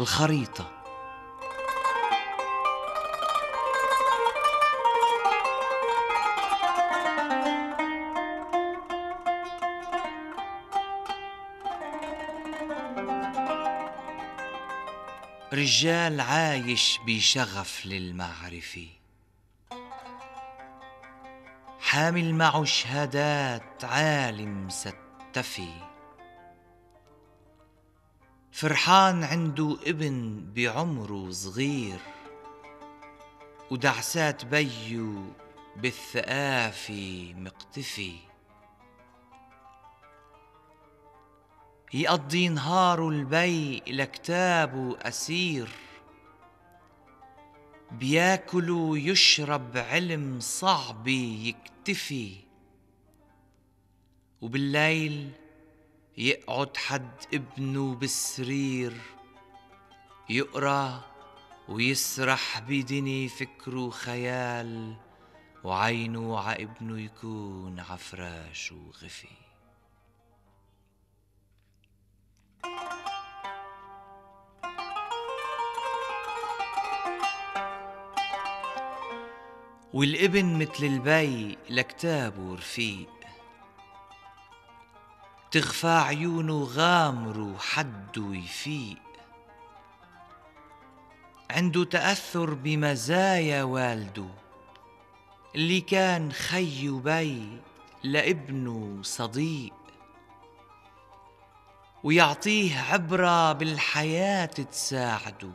الخريطة. رجال عايش بشغف للمعرفة حامل معه شهادات عالم ستفي. فرحان عنده ابن بعمره صغير ودعسات بيو بالثقافة مقتفي. يقضي نهاره البي لكتابه أسير. بياكل ويشرب علم صعب يكتفي. وبالليل يقعد حد ابنه بالسرير. يقرأ ويسرح بدني فكره خيال. وعينه ع ابنه يكون عفراش وغفي. والابن مثل البي لكتابه رفيق تغفى عيونه غامر وحده يفيق. عنده تأثر بمزايا والده. اللي كان خي وبي لابنه صديق. ويعطيه عبرة بالحياة تساعده.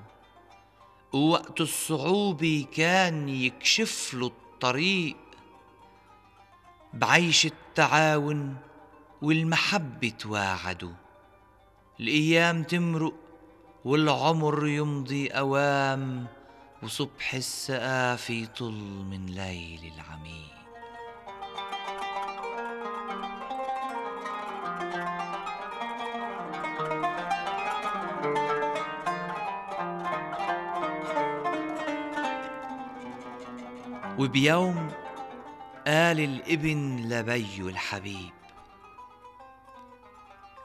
ووقت الصعوبة كان يكشف له الطريق بعيش التعاون والمحبة تواعدوا الأيام تمرق والعمر يمضي أوام وصبح السقاف يطل من ليل العميق. وبيوم قال الإبن لبي الحبيب.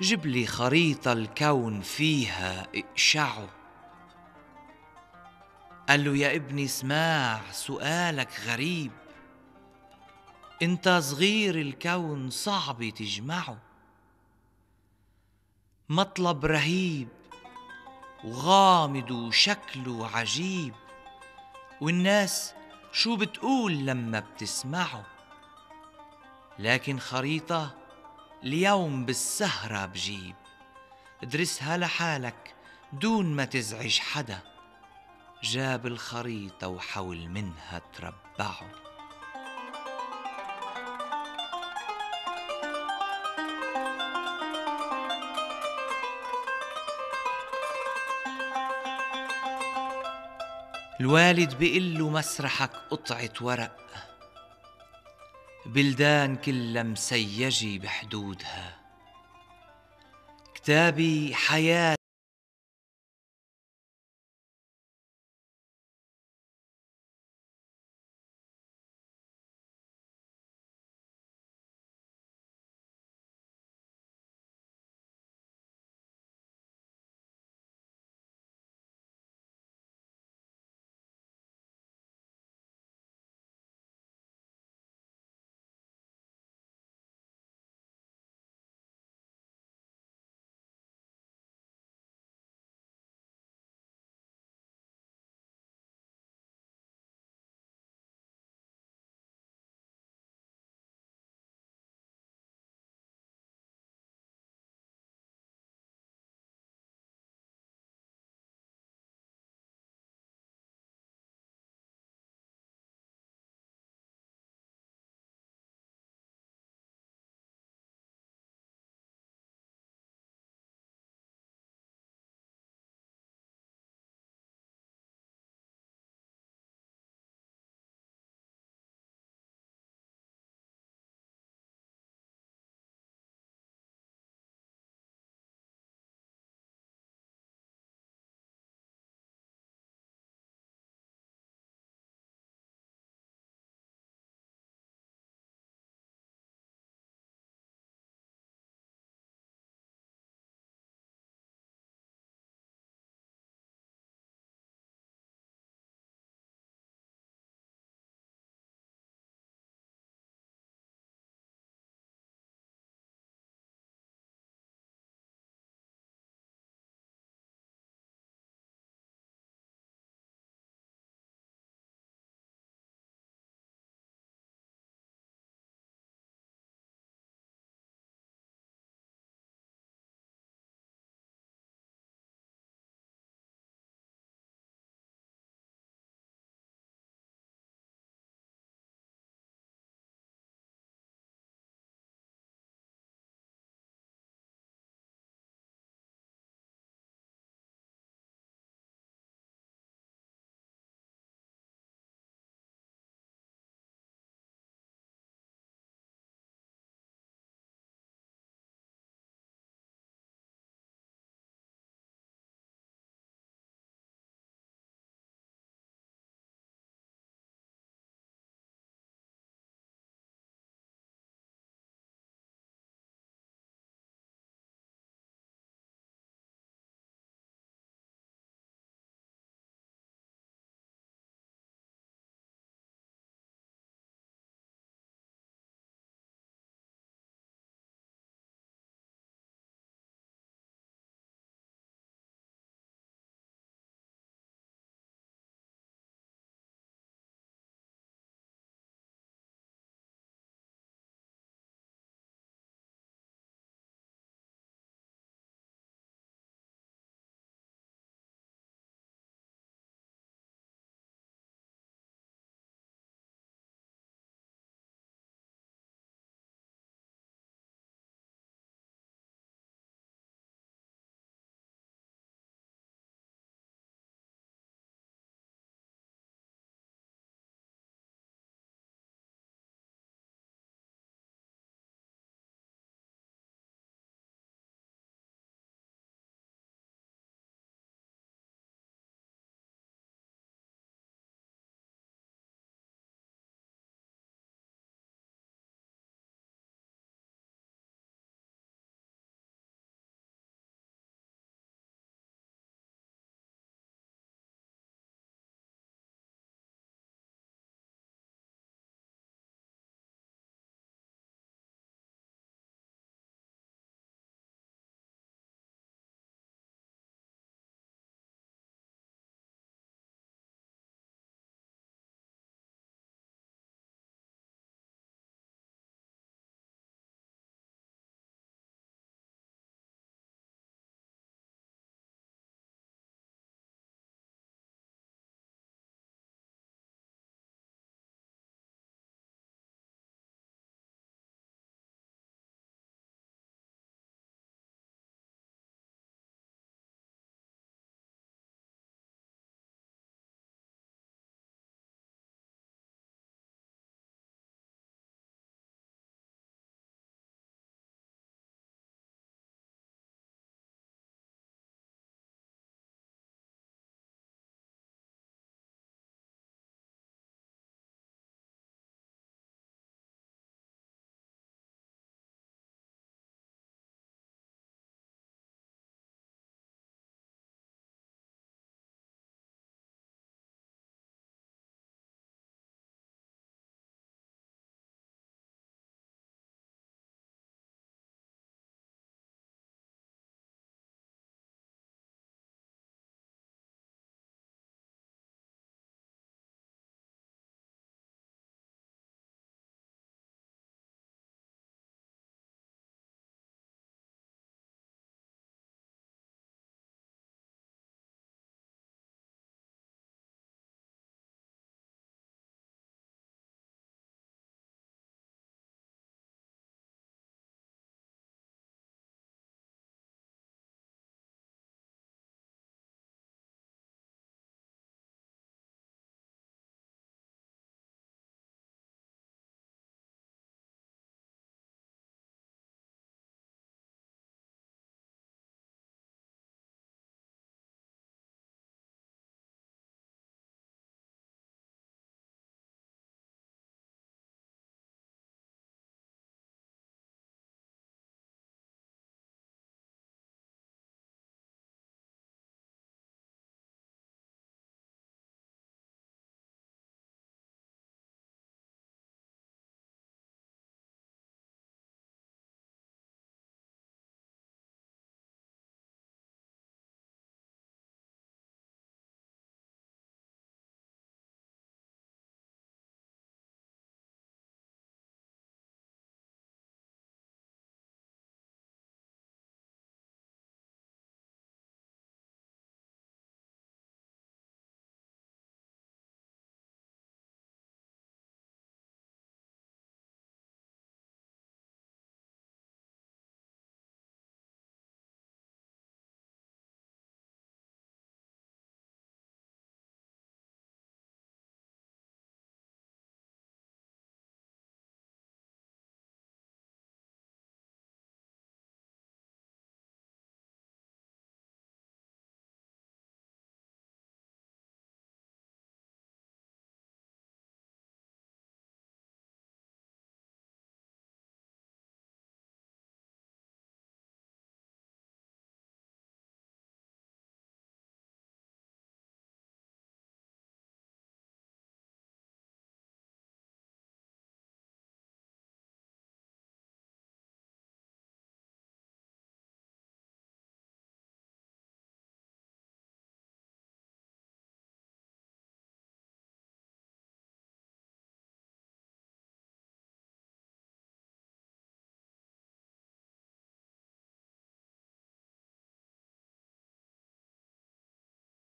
جيب لي خريطة الكون فيها اقشعه. قال له يا ابني اسمع سؤالك غريب. انت صغير الكون صعب تجمعه. مطلب رهيب وغامض وشكله عجيب. والناس شو بتقول لما بتسمعه؟ لكن خريطة اليوم بالسهرة بجيب. ادرسها لحالك دون ما تزعج حدا. جاب الخريطة وحول منها تربعه. الوالد بيقول له مسرحك قطعة ورق. بلدان كلها مسيجة بحدودها. كتابي حياة